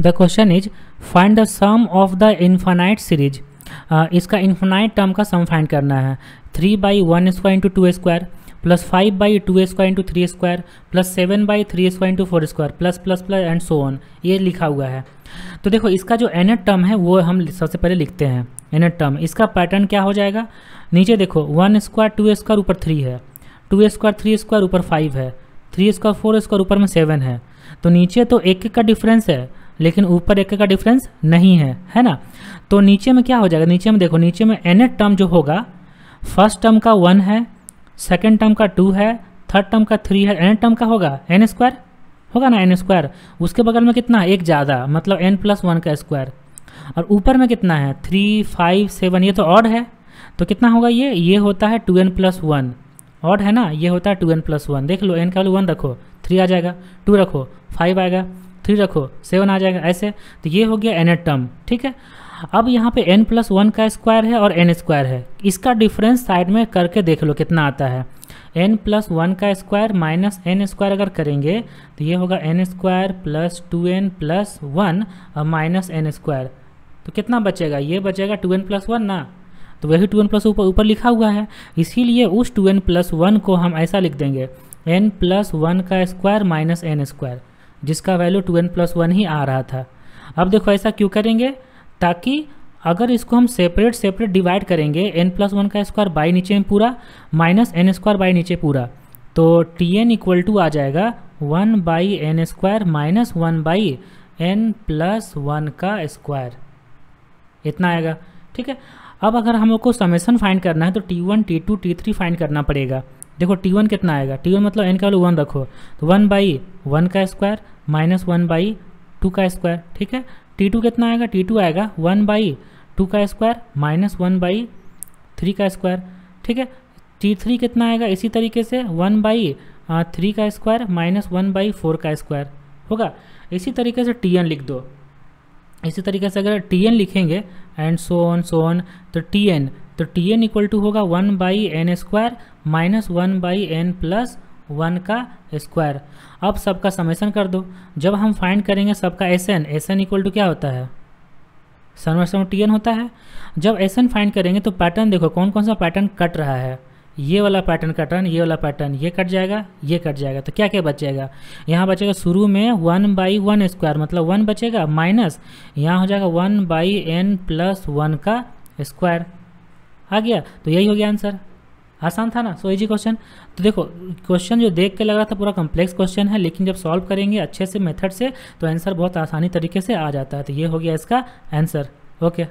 The question is find the sum of the infinite series इसका infinite term का sum find करना है। Three by one square into two square plus five by two square into three square plus seven by three square into four square plus plus plus and so on ये लिखा हुआ है। तो देखो, इसका जो एन टर्म है, वो हम सबसे पहले लिखते हैं। एन टर्म इसका पैटर्न क्या हो जाएगा? नीचे देखो वन स्क्वायर टू स्क्वायर ऊपर थ्री है। टू स्क्वायर थ्री स्क्वायर ऊपर फाइव है। थ्री स्क्वायर फोर स्क्वायर ऊपर में सेवन है। तो नीचे तो एक एक का डिफरेंस है। लेकिन ऊपर एक का डिफरेंस नहीं है है ना? तो नीचे में क्या हो जाएगा? नीचे में देखो, नीचे में एन टर्म जो होगा फ़र्स्ट टर्म का वन है सेकेंड टर्म का टू है थर्ड टर्म का थ्री है एन टर्म का होगा? एन स्क्वायर होगा ना एन स्क्वायर उसके बगल में कितना? है एक ज़्यादा मतलब एन प्लस वन का स्क्वायर और ऊपर में कितना है? थ्री फाइव सेवन ये तो ऑड है। तो कितना होगा ये? ये होता है two n plus one odd है ना? ये होता है टू एन प्लस वन देख लो एन का वैल्यू वन रखो थ्री आ जाएगा टू रखो फाइव आएगा। थ्री रखो सेवन आ जाएगा, ऐसे। तो ये हो गया एन टर्म ठीक है? अब यहाँ पे n प्लस वन का स्क्वायर है और n स्क्वायर है। इसका डिफरेंस साइड में करके देख लो कितना आता है। n प्लस वन का स्क्वायर माइनस एन स्क्वायर अगर करेंगे तो ये होगा n square plus two n plus one और माइनस एन स्क्वायर तो कितना बचेगा? ये बचेगा टू एन प्लस वन ना? तो वही टू एन प्लस ऊपर ऊपर लिखा हुआ है। इसीलिए उस टू एन प्लस वन को हम ऐसा लिख देंगे। एन प्लस वन का स्क्वायर माइनस एन स्क्वायर जिसका value two n plus one ही आ रहा था। अब देखो ऐसा क्यों करेंगे? ताकि अगर इसको हम सेपरेट सेपरेट डिवाइड करेंगे एन प्लस वन का स्क्वायर बाई नीचे में पूरा माइनस एन स्क्वायर बाई नीचे पूरा तो टी एन इक्वल टू आ जाएगा one by n square minus one by n plus one का स्क्वायर इतना आएगा, ठीक है? अब अगर हम लोग को समेसन फाइंड करना है तो T one T two T three find करना पड़ेगा। देखो टी वन कितना आएगा? टी वन मतलब एन का वैल्यू वन रखो। तो वन बाई वन का square minus one by two का स्क्वायर ठीक है? टी टू कितना आएगा? टी टू आएगा। वन बाई टू का square minus one by three का स्क्वायर ठीक है? टी थ्री कितना आएगा? इसी तरीके से वन बाई थ्री का square minus one by four का स्क्वायर होगा? इसी तरीके से टी एन लिख दो। इसी तरीके से अगर टी एन लिखेंगे and so on so on तो टी एन तो टी एन इक्वल टू होगा one by n square minus one by n plus one का स्क्वायर। अब सबका समेसन कर दो। जब हम फाइंड करेंगे सबका S n S n equal to क्या होता है? सनवर्सन टी एन होता है। जब एस एन फाइंड करेंगे तो पैटर्न देखो कौन कौन सा पैटर्न कट रहा है? ये वाला पैटर्न कटर्न ये वाला पैटर्न, ये कट जाएगा, ये कट जाएगा। तो क्या क्या बचेगा? यहाँ बचेगा शुरू में वन बाई वन स्क्वायर मतलब वन बचेगा माइनस, यहाँ हो जाएगा one by n plus one का स्क्वायर। आ गया। तो यही हो गया आंसर। आसान था ना? सो इजी क्वेश्चन तो देखो क्वेश्चन जो देख के लग रहा था पूरा कम्प्लेक्स क्वेश्चन है, लेकिन जब सॉल्व करेंगे अच्छे से मेथड से तो आंसर बहुत आसानी तरीके से आ जाता है। तो ये हो गया इसका आंसर ओके